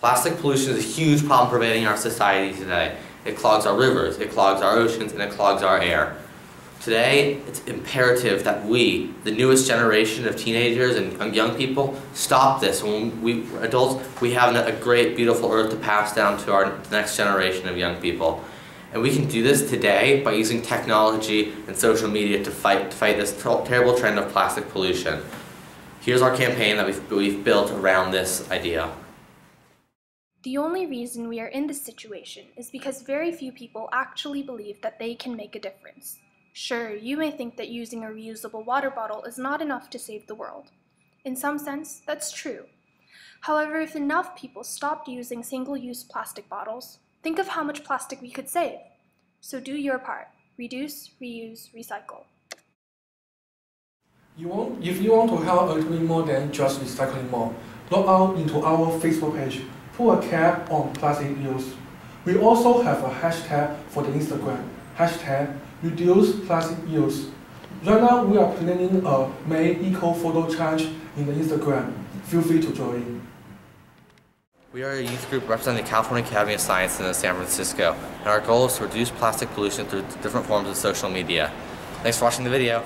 Plastic pollution is a huge problem pervading our society today. It clogs our rivers, it clogs our oceans, and it clogs our air. Today, it's imperative that we, the newest generation of teenagers and young people, stop this. When we adults, we have a great, beautiful earth to pass down to our next generation of young people. And we can do this today by using technology and social media to fight, to fight this terrible trend of plastic pollution. Here's our campaign that we've, we've built around this idea. The only reason we are in this situation is because very few people actually believe that they can make a difference. Sure, you may think that using a reusable water bottle is not enough to save the world. In some sense, that's true. However, if enough people stopped using single-use plastic bottles, think of how much plastic we could save. So do your part. Reduce, reuse, recycle. You want, if you want to help a little more than just recycling more, log out into our Facebook page put a cap on plastic use. We also have a hashtag for the Instagram, hashtag reduce plastic use. Right now, we are planning a May Eco Photo Challenge in the Instagram. Feel free to join. We are a youth group representing the California Academy of Science in San Francisco, and our goal is to reduce plastic pollution through different forms of social media. Thanks for watching the video.